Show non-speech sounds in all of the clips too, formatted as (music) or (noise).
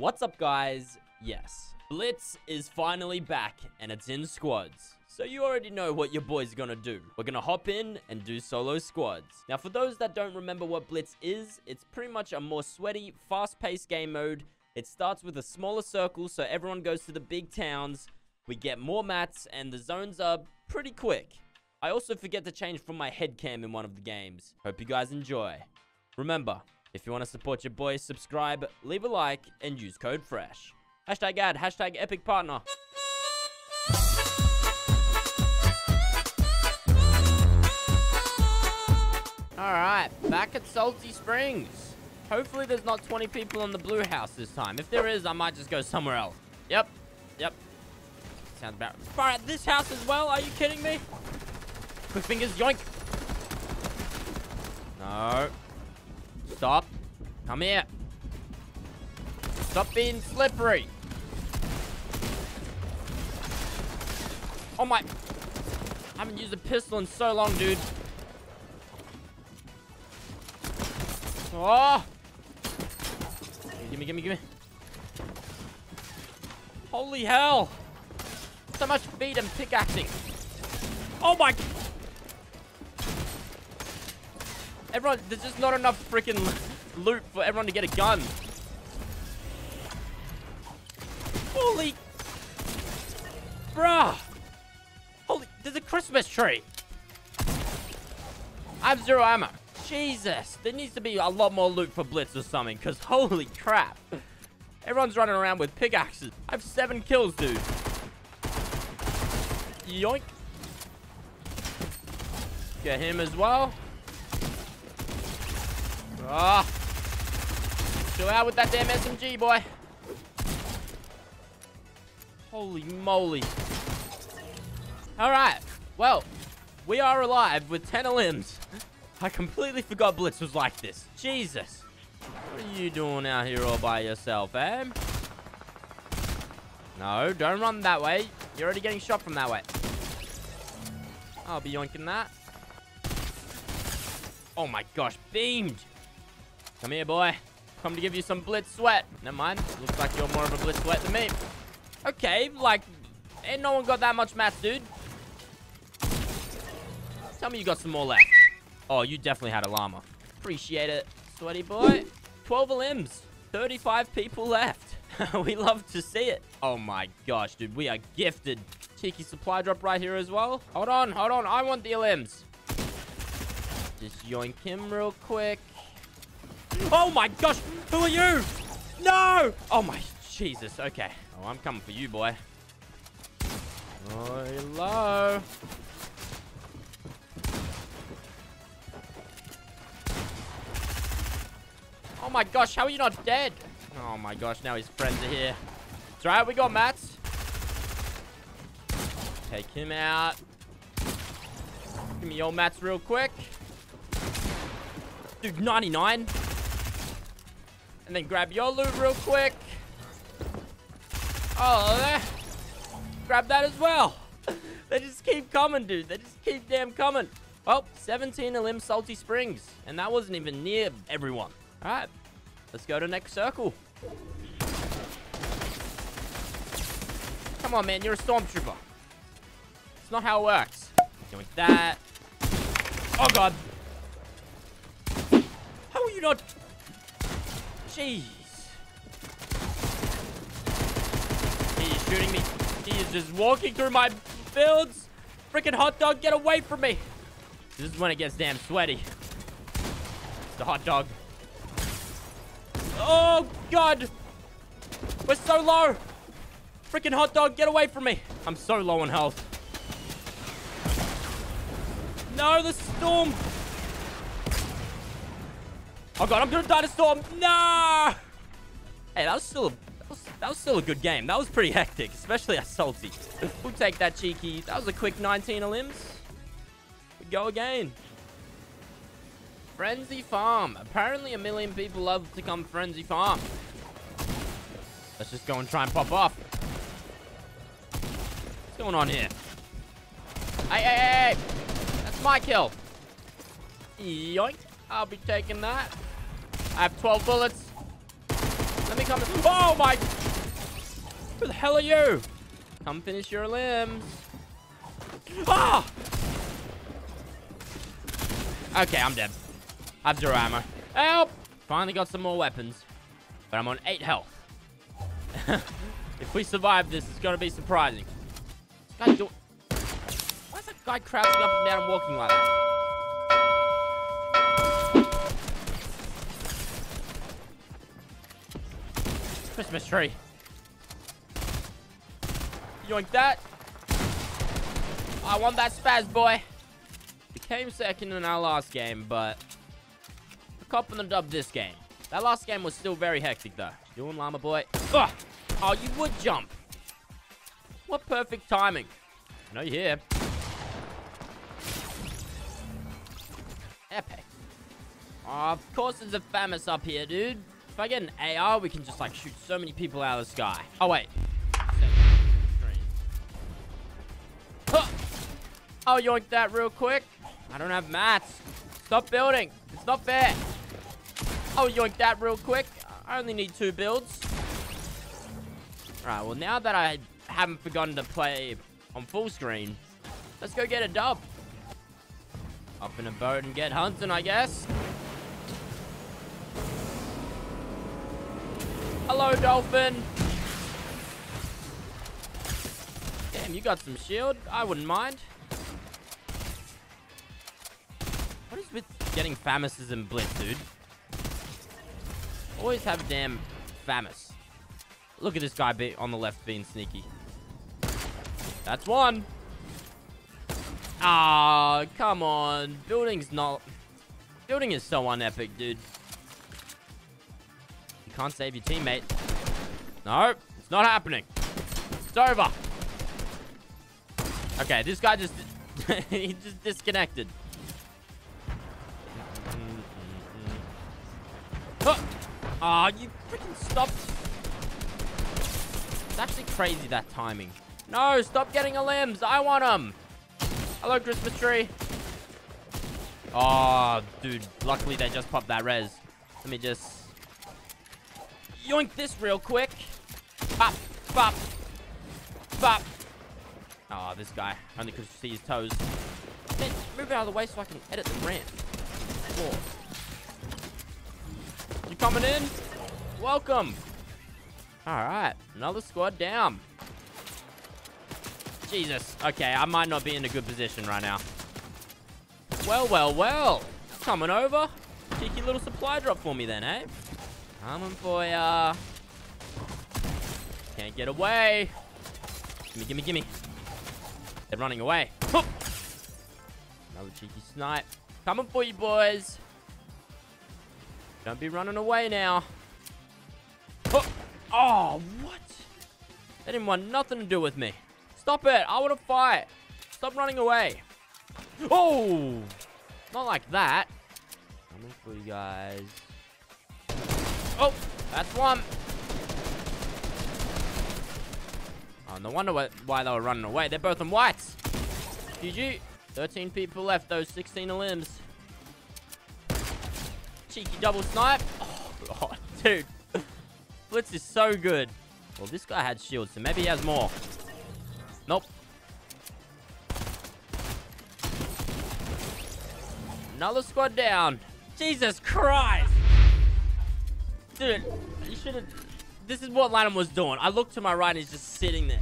What's up, guys? Yes, Blitz is finally back, and it's in squads. So you already know what your boy's gonna do. We're gonna hop in and do solo squads. Now, for those that don't remember what Blitz is, it's pretty much a more sweaty, fast-paced game mode. It starts with a smaller circle, so everyone goes to the big towns. We get more mats, and the zones are pretty quick. I also forget to change from my head cam in one of the games. Hope you guys enjoy. Remember, if you want to support your boy, subscribe, leave a like, and use code FRESH. Hashtag ad, hashtag epic partner. Alright, back at Salty Springs. Hopefully there's not 20 people in the blue house this time. If there is, I might just go somewhere else. Yep, yep. Sounds about... Alright, this house as well? Are you kidding me? Quick fingers, yoink. Stop. Come here. Stop being slippery. Oh my. I haven't used a pistol in so long, dude. Oh. Gimme, gimme, gimme. Holy hell. So much speed and pickaxing. Oh my. Everyone, there's just not enough freaking loot for everyone to get a gun. Holy... Bruh. Holy... There's a Christmas tree. I have zero ammo. Jesus. There needs to be a lot more loot for Blitz or something, because holy crap. Everyone's running around with pickaxes. I have seven kills, dude. Yoink. Get him as well. Ah. Chill out with that damn SMG, boy. Holy moly. Alright. Well, we are alive with 10 elims. I completely forgot Blitz was like this. Jesus. What are you doing out here all by yourself, eh? No, don't run that way. You're already getting shot from that way. I'll be yoinking that. Oh my gosh, beamed. Come here, boy. Come to give you some blitz sweat. Never mind. Looks like you're more of a blitz sweat than me. Okay, like, ain't no one got that much mats, dude. Tell me you got some more left. Oh, you definitely had a llama. Appreciate it, sweaty boy. 12 elims. 35 people left. (laughs) we love to see it. Oh my gosh, dude. We are gifted. Cheeky supply drop right here as well. Hold on, hold on. I want the elims. Just yoink him real quick. Oh my gosh! Who are you? No! Oh my Jesus. Okay. Oh, I'm coming for you, boy. Oh, hello. Oh my gosh, how are you not dead? Oh my gosh, now his friends are here. It's right, we got mats. Take him out. Give me your mats real quick. Dude, 99. And then grab your loot real quick. Oh, there. Grab that as well. (laughs) they just keep coming, dude. They just keep damn coming. Well, 17 Elim Salty Springs. And that wasn't even near everyone. All right. Let's go to next circle. Come on, man. You're a stormtrooper. It's not how it works. Doing that. Oh, God. How are you not... Jeez. He is shooting me. He is just walking through my fields. Freaking hot dog, get away from me. This is when it gets damn sweaty. The hot dog. Oh, God. We're so low. Freaking hot dog, get away from me. I'm so low on health. No, the storm. Oh god, I'm gonna die to storm. No! Hey, that was still a, that was, that was still a good game. That was pretty hectic, especially at Salty. we'll take that cheeky. That was a quick 19 of limbs. We go again. Frenzy Farm. Apparently a million people love to come Frenzy Farm. Let's just go and try and pop off. What's going on here? Hey, hey, hey! That's my kill. Yoink. I'll be taking that. I have 12 bullets. Let me come. Oh my. Who the hell are you? Come finish your limbs. Ah! Okay, I'm dead. I have zero ammo. Help! Finally got some more weapons. But I'm on 8 health. (laughs) if we survive this, it's to be surprising. Why is that guy crouching up and down and walking like that? Christmas tree. Yoink that. I want that spaz, boy. We came second in our last game, but we're copping the dub this game. That last game was still very hectic, though. Doing llama boy. Ugh. Oh, you would jump. What perfect timing. I know you're here. Epic. Oh, of course there's a FAMAS up here, dude. If I get an AR, we can just, like, shoot so many people out of the sky. Oh, wait. Oh, yoink that real quick. I don't have mats. Stop building. It's not fair. Oh, yoink that real quick. I only need two builds. Alright, well, now that I haven't forgotten to play on full screen, let's go get a dub. Up in a boat and get hunting, I guess. Hello, dolphin. Damn, you got some shield. I wouldn't mind. What is with getting FAMASes and Blitz, dude? Always have damn FAMAS. Look at this guy be on the left being sneaky. That's one. Ah, oh, come on. Building's not... Building is so unepic, dude. Can't save your teammate. No, it's not happening. It's over. Okay, this guy just... (laughs) he just disconnected. Ah, oh, you freaking stopped. It's actually crazy, that timing. No, stop getting a limbs. I want them. Hello, Christmas tree. Oh, dude. Luckily, they just popped that res. Let me just... Yoink this real quick. Bop, bop, bop. Oh, this guy. Only could see his toes. Move out of the way so I can edit the ramp. You coming in. Welcome. All right, another squad down. Jesus. Okay, I might not be in a good position right now. Well, well, well. Coming over. Cheeky little supply drop for me then, eh? Coming for ya. Can't get away. Gimme, gimme, gimme. They're running away. Another cheeky snipe. Coming for you, boys. Don't be running away now. Oh, oh what? They didn't want nothing to do with me. Stop it. I want to fight. Stop running away. Oh! Not like that. Coming for you guys. Oh! That's one. Oh, no wonder why they were running away. They're both in whites. GG. 13 people left, those 16 elims. Cheeky double snipe. Oh, (laughs) dude. Blitz is so good. Well, this guy had shields, so maybe he has more. Nope. Another squad down. Jesus Christ. Dude, you should have... This is what Lachlan was doing. I look to my right and he's just sitting there.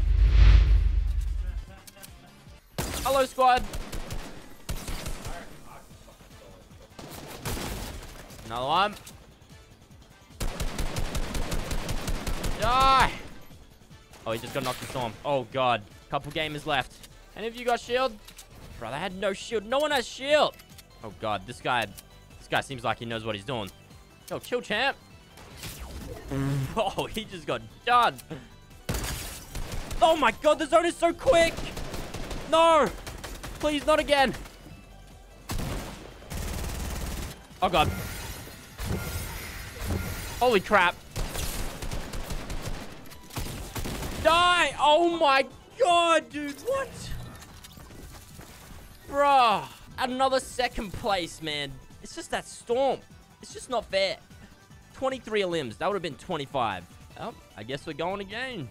Hello, squad. Another one. Die! Oh, he just got knocked in storm. Oh, God. Couple gamers left. Any of you got shield? Bro, they had no shield. No one has shield. Oh, God. This guy... This guy seems like he knows what he's doing. Yo, chill, champ. (laughs) Oh, he just got done. Oh, my God. The zone is so quick. No. Please, not again. Oh, God. Holy crap. Die! Oh my god, dude. What? Bruh. Another second place, man. It's just that storm. It's just not fair. 23 elims. That would have been 25. Oh, I guess we're going again.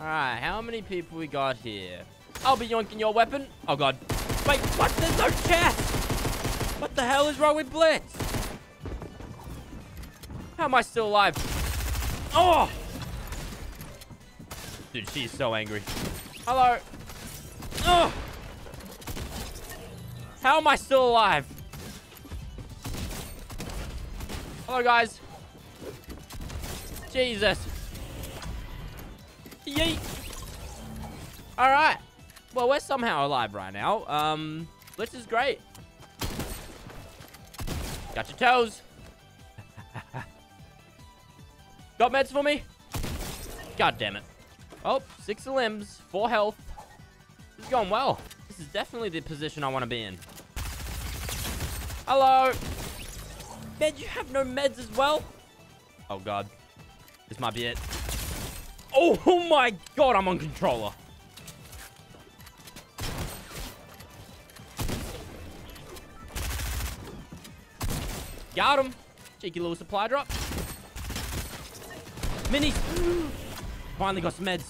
All right, how many people we got here? I'll be yoinking your weapon. Oh, God. Wait, what? There's no chest. What the hell is wrong with Blitz? How am I still alive? Oh! Dude, she's so angry. Hello. Oh! How am I still alive? Hello, guys. Jesus. Yeet. All right. Well, we're somehow alive right now. Um, this is great. Got your toes. (laughs) Got meds for me? God damn it. Oh, six elims, four health. This is going well. This is definitely the position I want to be in. Hello. Man, you have no meds as well? Oh, God. This might be it. Oh, oh my God, I'm on controller. Got him. Cheeky little supply drop. Minis. Finally got some meds.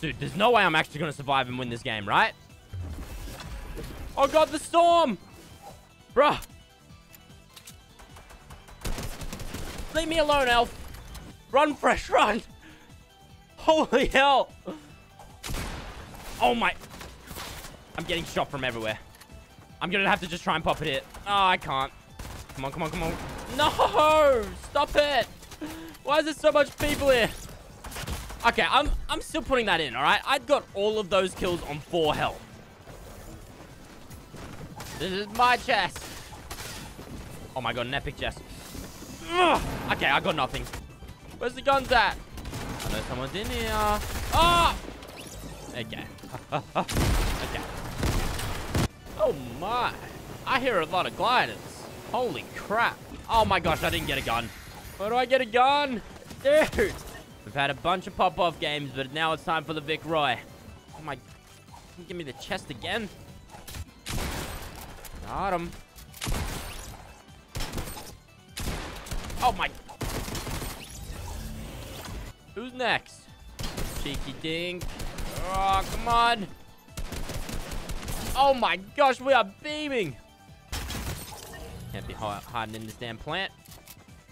Dude, there's no way I'm actually going to survive and win this game, right? Oh, God, the storm. Bruh. Leave me alone, Elf. Run, Fresh, run. Holy hell. Oh, my. I'm getting shot from everywhere. I'm going to have to just try and pop it here. Oh, I can't. Come on, come on, come on. No! Stop it! Why is there so much people here? Okay, I'm I'm still putting that in, alright? I've got all of those kills on 4 health. This is my chest. Oh my god, an epic chest. Okay, I got nothing. Where's the guns at? I know someone's in here. Ah! Okay. (laughs) okay. Oh my. I hear a lot of gliders. Holy crap. Oh my gosh, I didn't get a gun. Where do I get a gun? Dude. We've had a bunch of pop-off games, but now it's time for the Vic Roy. Oh my... Give me the chest again. Got him. Oh my... Who's next? Cheeky dink. Oh, come on. Oh my gosh, we are beaming. Can't be hiding in this damn plant.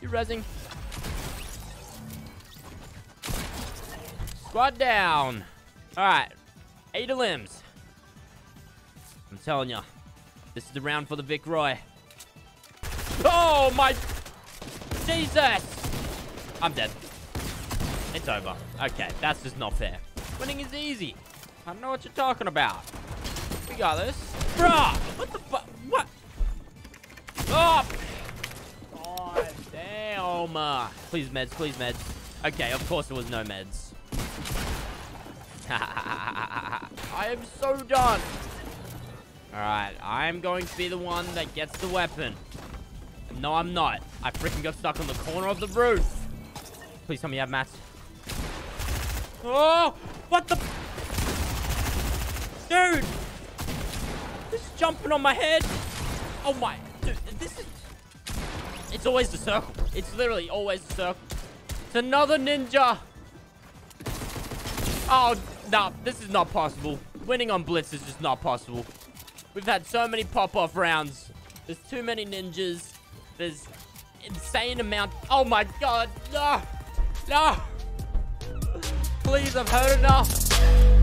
You rezzing. Squad down. All right. Eight elims. I'm telling you. This is the round for the Vic Roy. Oh, my... Jesus. I'm dead. It's over. Okay, that's just not fair. Winning is easy. I don't know what you're talking about. We got this. Bruh! What the fuck? What? Oh! God damn. Please meds, please meds. Okay, of course there was no meds. (laughs) I am so done. Alright, I'm going to be the one that gets the weapon. No, I'm not. I freaking got stuck on the corner of the roof. Please tell me you have mats. Oh! What the... Dude! This is jumping on my head. Oh my... Dude, this is... It's always the circle. It's literally always the circle. It's another ninja. Oh, no. This is not possible. Winning on Blitz is just not possible. We've had so many pop-off rounds. There's too many ninjas. There's insane amount. Oh my god. No. No. Please, I've heard enough.